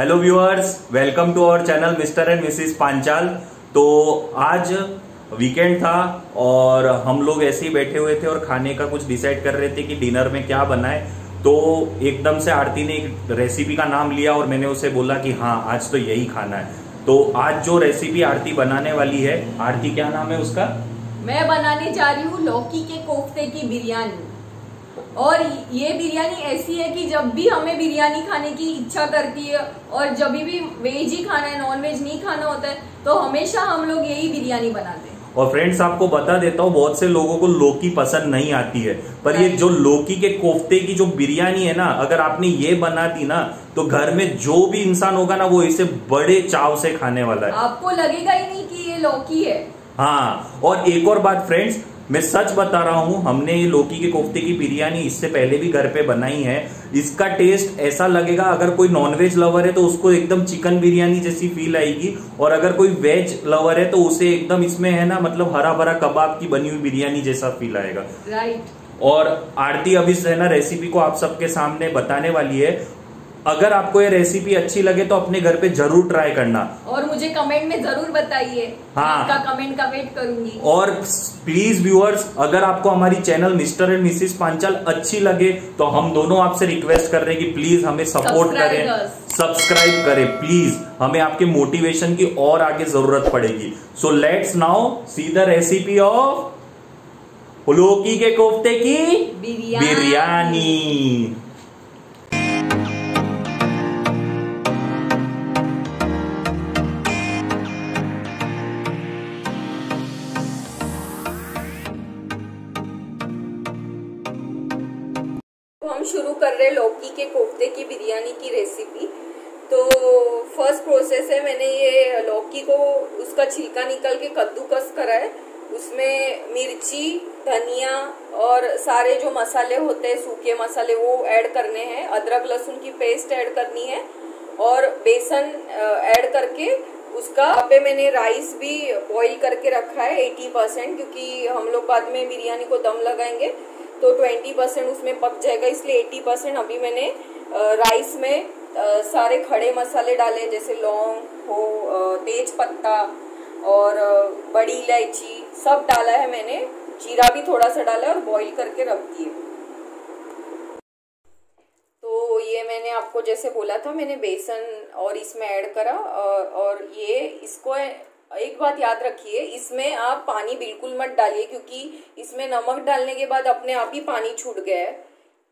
Hello viewers welcome to our channel mister and Mrs Panchal तो आज weekend था और हम लोग ऐसे ही बैठे हुए थे और खाने का कुछ डिसाइड कर रहे थे कि डिनर में क्या बनाए। तो एकदम से आरती ने एक रेसिपी का नाम लिया और मैंने उसे बोला कि हाँ आज तो यही खाना है। तो आज जो रेसिपी आरती बनाने वाली है, आरती क्या नाम है उसका? मैं बनाने जा रही हूँ लौकी के कोफ्ते की बिरयानी। और ये बिरयानी ऐसी है कि जब भी हमें बिरयानी खाने की इच्छा करती है और जब भी वेज ही खाना है नॉन वेज नहीं खाना होता है तो हमेशा हम लोग यही बिरयानी बनाते हैं। और फ्रेंड्स आपको बता देता हूँ बहुत से लोगों को लौकी पसंद नहीं आती है। पर ये जो लौकी के कोफ्ते की जो बिरयानी है ना अगर आपने ये बना दी ना तो घर में जो भी इंसान होगा ना वो इसे बड़े चाव से खाने वाला है। आपको लगेगा ही नहीं कि ये लौकी है। हाँ और एक और बात फ्रेंड्स मैं सच बता रहा हूँ हमने ये लौकी के कोफ्ते की बिरयानी इससे पहले भी घर पे बनाई है। इसका टेस्ट ऐसा लगेगा अगर कोई नॉनवेज लवर है तो उसको एकदम चिकन बिरयानी जैसी फील आएगी और अगर कोई वेज लवर है तो उसे एकदम इसमें है ना मतलब हरा भरा कबाब की बनी हुई बिरयानी जैसा फील आएगा। राइट और आरती अभी है ना रेसिपी को आप सबके सामने बताने वाली है अगर आपको ये रेसिपी अच्छी लगे तो अपने घर पे ज़रूर ट्राई करना। और मुझे कमेंट में ज़रूर बताइए हाँ। आपका कमेंट का वेट करूँगी। और प्लीज़ व्यूअर्स अगर आपको हमारी channel mister and Mrs Panchal अच्छी लगे तो हम दोनों आपसे रिक्वेस्ट कर रहे हैं कि प्लीज़ हमें सपोर्ट करें। सब्सक्राइब करें प्लीज़ हमें आपके मोटिवेशन की और आगे ज़रूरत पड़ेगी। So let's now see the recipe of लौकी के कोफ्ते की बिरयानी। करा है। उसमें मिर्ची, धनिया और सारे जो मसाले होते हैं, सूखे मसाले, वो ऐड करने हैं। अदरक, लहसुन की पेस्ट ऐड करनी है और बेसन ऐड करके उसका यहाँ पे मैंने राइस भी बॉईल करके रखा है 80 परसेंट क्योंकि हम लोग बाद में बिरयानी को दम लगाएँगे। तो 20 परसेंट उसमें पक जाएगा, इसलिए 80 परसेंट अभी मैंने राइस में सारे खड़े मसाले डाले जैसे लौंग, हो तेज पत्ता और बड़ी इलायची सब डाला है मैंने। जीरा भी थोड़ा सा डाला है और बॉईल करके रख दिए। तो ये मैंने आपको जैसे बोला था मैंने बेसन और इसमें ऐड करा और, और ये इसको एक बात याद रखिए इसमें आप पानी बिल्कुल मत डालिए क्योंकि इसमें नमक डालने के बाद अपने आप ही पानी छूट गया है।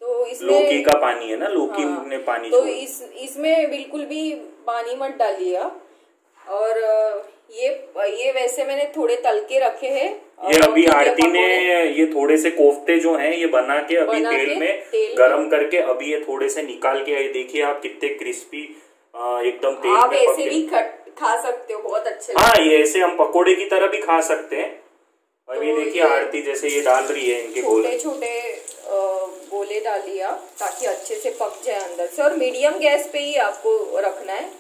तो इसमें लौकी का पानी है ना लौकी हाँ, ने पानी तो इस इसमें बिल्कुल भी पानी मत डालिए और ये ये वैसे मैंने थोड़े तल के रखे हैं ये और अभी आरती ने ये थोड़े से कोफ्ते जो हैं ये बना के अभी बना तेल के, में तेल गरम करके अभी ये थोड़े से निकाल के ये देखिए आप कितने क्रिस्पी एकदम तेल आप में ऐसे भी खा सकते हो बहुत अच्छे हाँ ये ऐसे हम पकोड़े की तरह भी खा सकते हैं। अभी तो देखिए आरती जैसे ये डाल रही है इनके गोले। छोटे छोटे गोले डालिए आप ताकि अच्छे से पक जाए अंदर से। और मीडियम गैस पे ही आपको रखना है।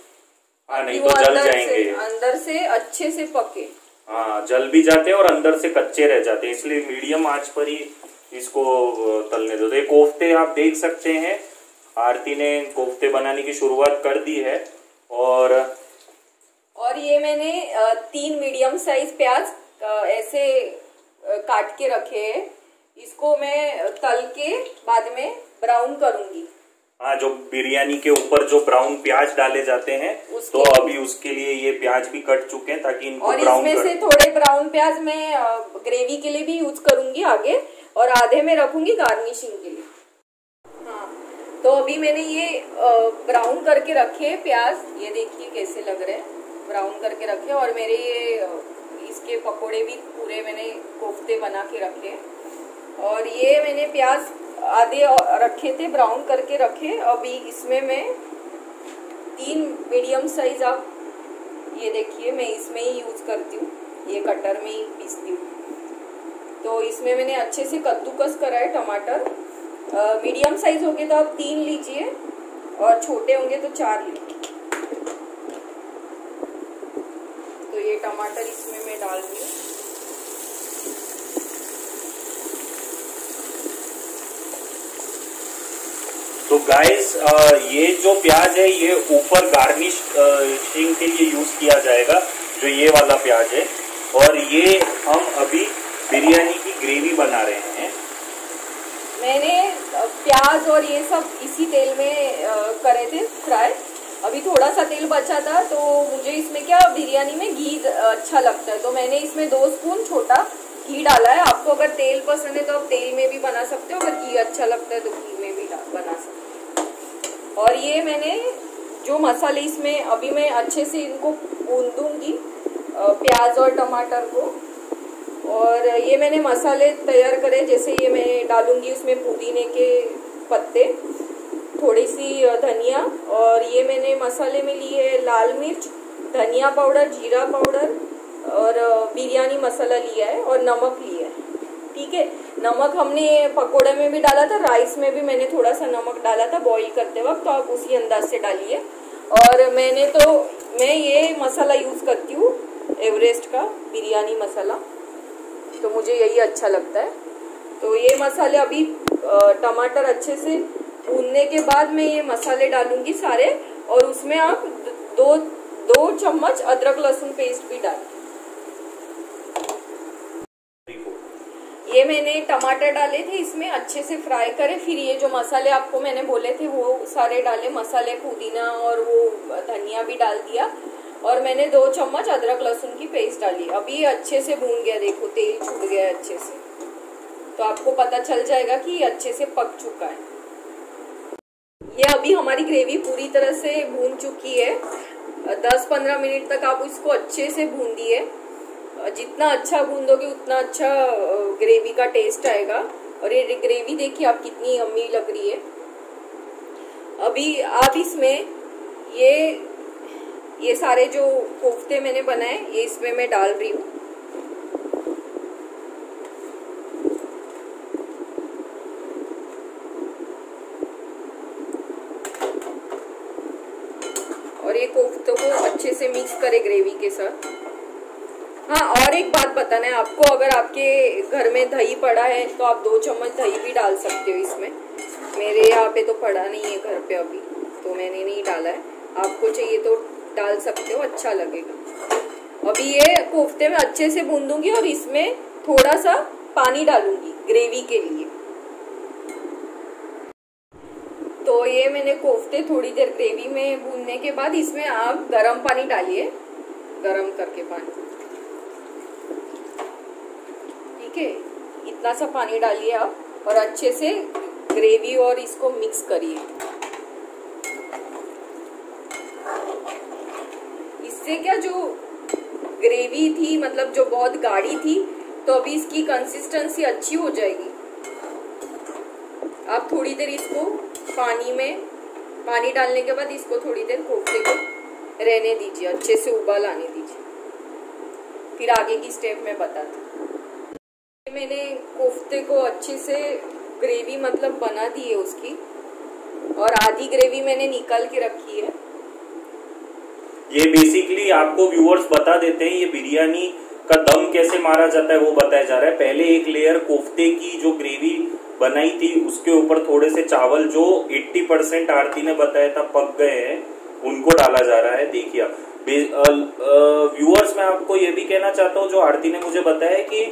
हाँ नहीं तो जल जाएँगे से अंदर से अच्छे से पके। हाँ जल भी जाते हैं और अंदर से कच्चे रह जाते हैं इसलिए मीडियम आँच पर ही इसको तलने दो। तो ये कोफ्ते आप देख सकते हैं आरती ने कोफ्ते बनाने की शुरुआत कर दी है और और ये मैंने तीन मीडियम साइज़ प्याज ऐसे काट के रखे हैं। इसको मैं तल के बाद में ब्राउन करूँगी। हाँ जो बिरयानी के ऊपर जो ब्राउन प्याज डाले जाते हैं तो अभी उसके लिए ये प्याज भी कट चुके हैं ताकि इनको और ब्राउन इसमें से थोड़े ब्राउन प्याज मैं ग्रेवी के लिए भी यूज़ करूँगी आगे और आधे में रखूँगी गार्निशिंग के लिए। हाँ तो अभी मैंने ये ब्राउन करके रखे हैं प्याज। ये देखिए कैसे लग रहे हैं। ब्राउन करके रखे और मेरे ये इसके पकोड़े भी पूरे मैंने कोफ्ते बना के रखे और ये मैंने प्याज आधे रखे थे ब्राउन करके रखे। अभी इसमें मैं तीन मीडियम साइज़ आप ये देखिए, मैं इसमें ही यूज़ करती हूँ। ये कटर में ही पीसती हूँ। तो इसमें मैंने अच्छे से कद्दूकस करा है टमाटर। मीडियम साइज़ होंगे तो आप तीन लीजिए और छोटे होंगे तो चार लीजिए। तो ये टमाटर इसमें मैं डाल रही हूँ। गाइस ये जो प्याज है, ये ऊपर गार्निशिंग के लिए यूज़ किया जाएगा, जो ये वाला प्याज है। और ये हम अभी बिरयानी की ग्रेवी बना रहे हैं। मैंने प्याज और ये सब इसी तेल में करे थे फ्राई। अभी थोड़ा सा तेल बचा था तो मुझे इसमें क्या, बिरयानी में घी अच्छा लगता है। तो मैंने इसमें दो स्पून छोटा घी डाला है। आपको अगर तेल पसंद है तो आप तेल में भी बना सकते हो, अगर घी अच्छा लगता है तो घी में भी बना सकते हो। और ये मैंने जो मसाले इसमें, अभी मैं अच्छे से इनको भून दूँगी प्याज और टमाटर को। और ये मैंने मसाले तैयार करे, जैसे ये मैं डालूँगी उसमें पुदीने के पत्ते थोड़ी सी धनिया। और ये मैंने मसाले में लिए है लाल मिर्च, धनिया पाउडर, जीरा पाउडर, और बिरयानी मसाला लिया है, और नमक लिया ठीक है? नमक हमने पकोड़े में भी डाला था राइस में भी मैंने थोड़ा सा नमक डाला था बॉईल करते वक्त तो आप उसी अंदाज से डालिए। और मैंने तो मैं ये मसाला यूज़ करती हूँ एवरेस्ट का बिरयानी मसाला। तो मुझे यही अच्छा लगता है। तो ये मसाले अभी टमाटर अच्छे से भूनने के बाद मैं ये मसाले डालूँगी सारे, और उसमें आप दो दो चम्मच अदरक लहसुन पेस्ट भी डाल मैंने टमाटर डाले थे, इसमें अच्छे से फ्राई करे, फिर ये जो मसाले आपको मैंने बोले थे, वो सारे डाले, मसाले, पुदीना और वो धनिया भी डाल दिया। और मैंने दो चम्मच अदरक लहसुन की पेस्ट डाली। अभी ये अच्छे से भून गया, देखो, तेल छूट गया अच्छे से। तो आपको पता चल जाएगा कि ये अच्छे से पक चुका है। ये अभी हमारी ग्रेवी पूरी तरह से भून चुकी है। दस पंद्रह मिनट तक आप इसको अच्छे से भून दिए जितना अच्छा गूंदोगे उतना अच्छा ग्रेवी का टेस्ट आएगा। और ये ग्रेवी देखिए आप कितनी अम्मी लग रही है। अभी आप इसमें ये ये सारे जो कोफ्ते मैंने बनाए, ये इसमें मैं डाल रही हूँ। और ये कोफ्तों को अच्छे से मिक्स करे ग्रेवी के साथ। हाँ और एक बात बताना है आपको, अगर आपके घर में दही पड़ा है तो आप दो चम्मच दही भी डाल सकते हो इसमें। मेरे यहाँ पे तो पड़ा नहीं है घर पे अभी तो मैंने नहीं डाला है। आपको चाहिए तो डाल सकते हो अच्छा लगेगा। अभी ये कोफ्ते में अच्छे से भून दूँगी और इसमें थोड़ा सा पानी डालूँगी ग्रेवी के लिए। तो ये मैंने कोफ्ते थोड़ी देर ग्रेवी में भूनने के बाद इसमें आप गरम पानी डालिए, गरम करके पानी। है इतना सा पानी डालिए आप और अच्छे से ग्रेवी और इसको मिक्स करिए। इससे क्या जो ग्रेवी थी मतलब जो बहुत गाढ़ी थी तो अभी इसकी कंसिस्टेंसी अच्छी हो जाएगी। आप थोड़ी देर इसको पानी में, पानी डालने के बाद इसको थोड़ी देर कोफ्ते को रहने दीजिए, अच्छे से उबाल आने दीजिए। फिर आगे की स्टेप में बताती मैंने कोफ्ते को अच्छे से ग्रेवी मतलब बना दी है उसकी। और आधी ग्रेवी मैंने निकाल के रखी है। ये बेसिकली आपको व्यूअर्स बता देते हैं, ये बिरयानी का दम कैसे मारा जाता है वो बताया जा रहा है। पहले एक लेयर कोफ्ते की जो ग्रेवी बनाई थी, उसके ऊपर थोड़े से चावल जो 80 परसेंट आरती ने बताया था पक गए हैं, उनको डाला जा रहा है। देखिए व्यूअर्स मैं आपको ये भी कहना चाहता हूँ, जो आरती ने मुझे बताया कि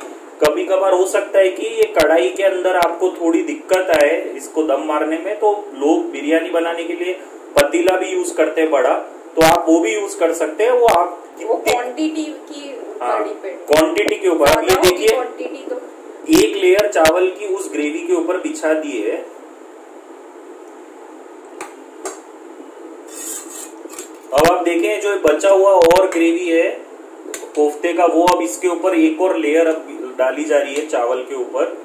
कभी कभार हो सकता है कि ये कढ़ाई के अंदर आपको थोड़ी दिक्कत आए इसको दम मारने में तो लोग बिरयानी बनाने के लिए पतीला भी यूज़ करते हैं बड़ा तो आप वो भी यूज़ कर सकते हैं वो आप क्वांटिटी की हाँ क्वांटिटी के ऊपर। ये देखिए तो एक लेयर चावल की उस ग्रेवी के ऊपर बिछा दिए है। अब आप देखें जो बचा हुआ और ग्रेवी है कोफ्ते का वो अब इसके ऊपर एक और लेयर अब डाली जा रही है चावल के ऊपर।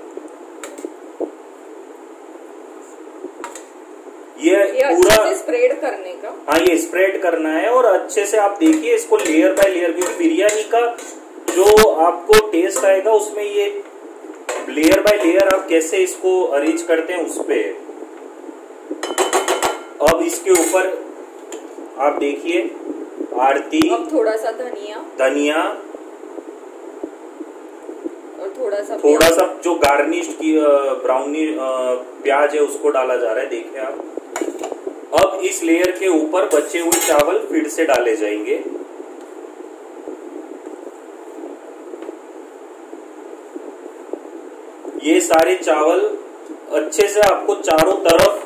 ये, ये पूरा स्प्रेड करने का। हाँ ये स्प्रेड करना है और अच्छे से आप देखिए इसको लेयर बाय लेयर क्योंकि बिरयानी का जो आपको टेस्ट आएगा उसमें ये लेयर बाय लेयर आप कैसे इसको अरेंज करते हैं उस पर अब इसके ऊपर आप देखिए आरती अब थोड़ा सा धनिया। धनिया थोड़ा सा थोड़ा सा जो गार्निश की ब्राउनी प्याज है, उसको डाला जा रहा है, देखिए आप। अब इस लेयर के ऊपर बचे हुए चावल फिर से डाले जाएँगे। ये सारे चावल अच्छे से आपको चारों तरफ़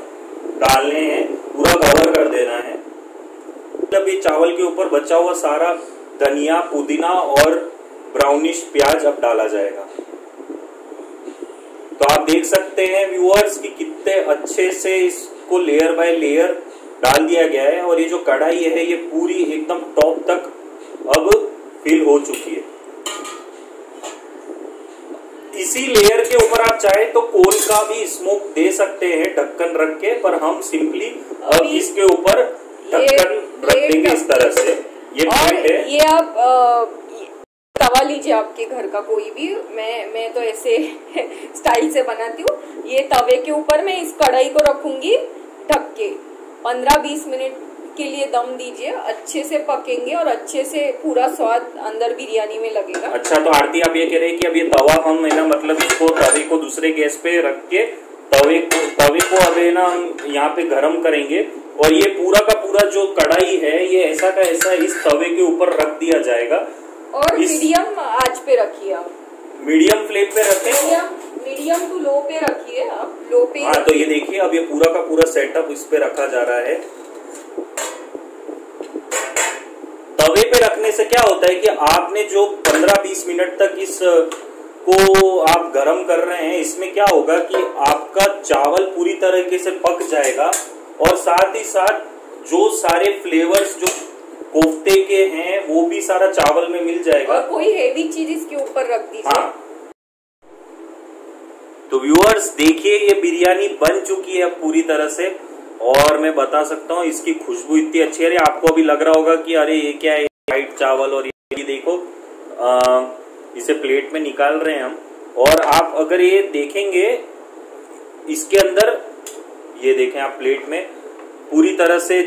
डालने हैं, पूरा कवर कर देना है। मतलब ये चावल के ऊपर बचा हुआ सारा धनिया, पुदीना और ब्राउनिश प्याज अब डाला जाएगा। देख सकते हैं व्यूअर्स कि कितने अच्छे से इसको लेयर बाय लेयर डाल दिया गया है और ये जो कढ़ाई है ये पूरी एकदम टॉप तक अब फिल हो चुकी है। इसी लेयर के ऊपर आप चाहे तो कोल का भी स्मोक दे सकते हैं ढक्कन रख के पर हम सिंपली अब इसके ऊपर ढक्कन रख देंगे इस तरह से। ये और है। ये आप अ, तवा लीजिए आपके घर का कोई भी। मैं मैं तो ऐसे स्टाइल से बनाती हूँ। ये तवे के ऊपर मैं इस कढ़ाई को रखूँगी ढक के पंद्रह बीस मिनट के लिए दम दीजिए, अच्छे से पकेंगे और अच्छे से पूरा स्वाद अंदर बिरयानी में लगेगा। अच्छा तो आरती आप ये कह रहे हैं कि अब ये तवा हम, है ना मतलब इसको तवे को दूसरे गैस पे रख के तवे को तवे को अब, है ना, हम यहाँ पे गर्म करेंगे और ये पूरा का पूरा जो कढ़ाई है, ये ऐसा का ऐसा इस तवे के ऊपर रख दिया जाएगा। और मीडियम आँच पे रखिए आप। मीडियम फ्लेम पे रखें। मीडियम मीडियम टू लो पे रखिए आप। लो पे हाँ तो ये देखिए अब ये पूरा का पूरा सेटअप इस पे रखा जा रहा है। तवे पे रखने से क्या होता है कि आपने जो 15-20 मिनट तक इस को आप गरम कर रहे हैं इसमें क्या होगा कि आपका चावल पूरी तरीके से पक जाएगा और साथ ही साथ जो सारे फ्लेवर्स जो कोफ्ते के हैं वो भी सारा चावल में मिल जाएगा। और कोई हेवी चीज़ इसके ऊपर रख दीजिए। हाँ। तो व्यूअर्स देखिए ये बिरयानी बन चुकी है पूरी तरह से। और मैं बता सकता हूँ इसकी खुशबू इतनी अच्छी है। अरे आपको अभी लग रहा होगा कि अरे ये क्या है? वाइट चावल और ये देखो। आ, इसे प्लेट में निकाल रहे हैं हम। और आप अगर ये देखेंगे इसके अंदर ये देखें आप प्लेट में पूरी तरह से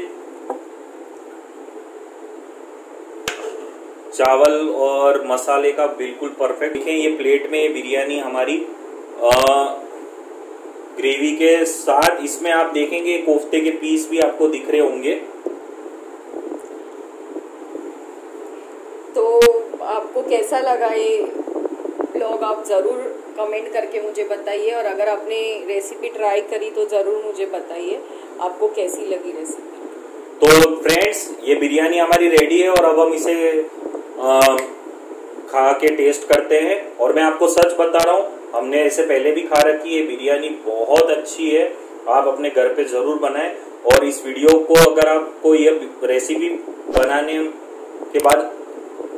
चावल और मसाले का बिल्कुल परफेक्ट देखें ये प्लेट में बिरयानी हमारी आ, ग्रेवी के साथ इसमें आप देखेंगे कोफ्ते के पीस भी आपको दिख रहे होंगे। तो आपको कैसा लगा ये ब्लॉग आप ज़रूर कमेंट करके मुझे बताइए और अगर आपने रेसिपी ट्राई करी तो ज़रूर मुझे बताइए आपको कैसी लगी रेसिपी तो फ्रेंड्स ये बिरयानी हमारी रेडी है और अब हम इसे खा के टेस्ट करते हैं। और मैं आपको सच बता रहा हूँ, हमने इसे पहले भी खा रखी है। बिरयानी बहुत अच्छी है। आप अपने घर पे ज़रूर बनाएँ। और इस वीडियो को अगर आपको ये रेसिपी बनाने के बाद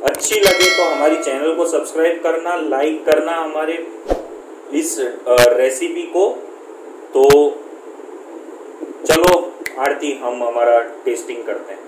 अच्छी लगे तो हमारी चैनल को सब्सक्राइब करना लाइक करना हमारे इस रेसिपी को। तो चलो, आरती, हम हमारा टेस्टिंग करते हैं।